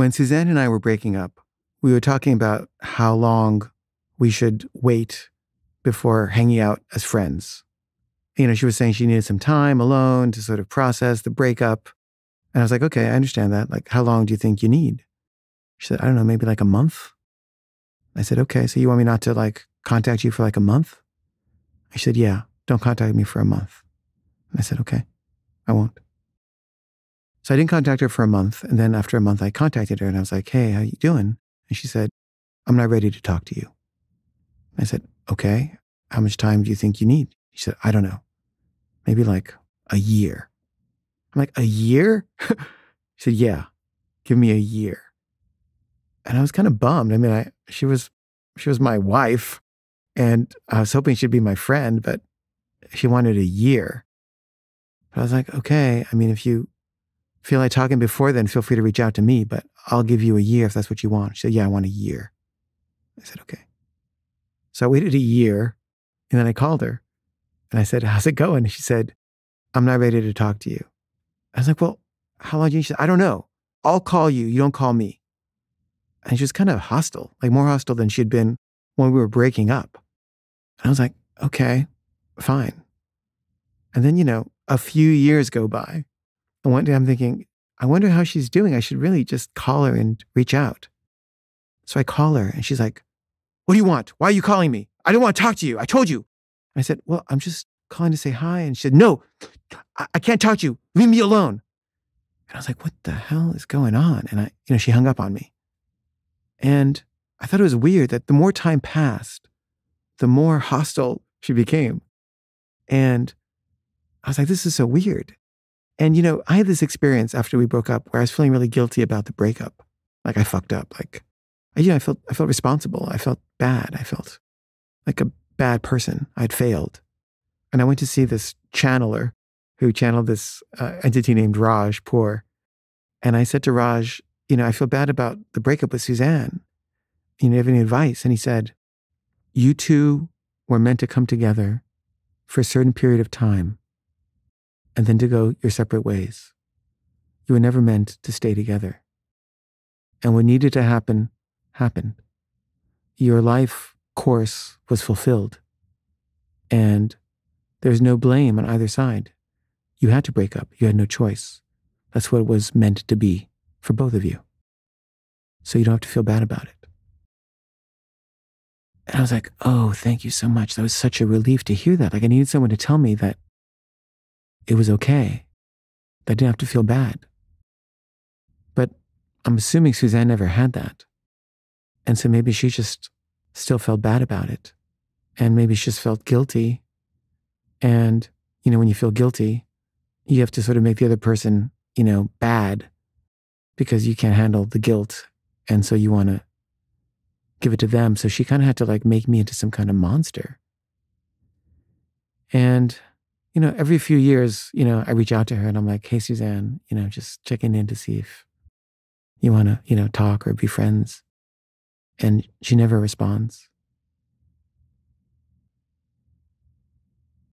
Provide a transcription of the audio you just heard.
when Suzanne and I were breaking up, we were talking about how long we should wait before hanging out as friends. You know, she was saying she needed some time alone to sort of process the breakup. And I was like, okay, I understand that. Like, how long do you think you need? She said, I don't know, maybe like a month. I said, okay, so you want me not to like contact you for like a month? I said, yeah, don't contact me for a month. And I said, okay, I won't. So I didn't contact her for a month. And then after a month, I contacted her and I was like, hey, how you doing? And she said, I'm not ready to talk to you. I said, okay, how much time do you think you need? She said, I don't know, maybe like a year. I'm like, a year? she said, yeah, give me a year. And I was kind of bummed. I mean, I, she was, she was my wife and I was hoping she'd be my friend, but she wanted a year. But I was like, okay, I mean, if you feel like talking before then, feel free to reach out to me, but I'll give you a year if that's what you want. She said, yeah, I want a year. I said, okay. So I waited a year and then I called her and I said, how's it going? She said, I'm not ready to talk to you. I was like, well, how long do you? She said, I don't know. I'll call you. You don't call me. And she was kind of hostile, like more hostile than she had been when we were breaking up. And I was like, okay, fine. And then, you know, a few years go by. And one day I'm thinking, I wonder how she's doing. I should really just call her and reach out. So I call her and she's like, What do you want? Why are you calling me? I don't want to talk to you. I told you. I said, Well, I'm just calling to say hi. And she said, No, I, I can't talk to you. Leave me alone. And I was like, What the hell is going on? And I, you know, she hung up on me. And I thought it was weird that the more time passed, the more hostile she became. And I was like, This is so weird. And, you know, I had this experience after we broke up where I was feeling really guilty about the breakup. Like I fucked up. Like, you know, I felt, I felt responsible. I felt bad. I felt like a bad person. I'd failed. And I went to see this channeler who channeled this uh, entity named Rajpur. And I said to Raj, you know, I feel bad about the breakup with Suzanne. You know, have any advice? And he said, you two were meant to come together for a certain period of time and then to go your separate ways. You were never meant to stay together. And what needed to happen, happened. Your life course was fulfilled. And there's no blame on either side. You had to break up. You had no choice. That's what it was meant to be for both of you. So you don't have to feel bad about it. And I was like, oh, thank you so much. That was such a relief to hear that. Like I needed someone to tell me that it was okay. I didn't have to feel bad. But I'm assuming Suzanne never had that. And so maybe she just still felt bad about it. And maybe she just felt guilty. And, you know, when you feel guilty, you have to sort of make the other person, you know, bad because you can't handle the guilt. And so you want to give it to them. So she kind of had to like make me into some kind of monster. And you know, every few years, you know, I reach out to her and I'm like, hey, Suzanne, you know, just checking in to see if you want to, you know, talk or be friends. And she never responds.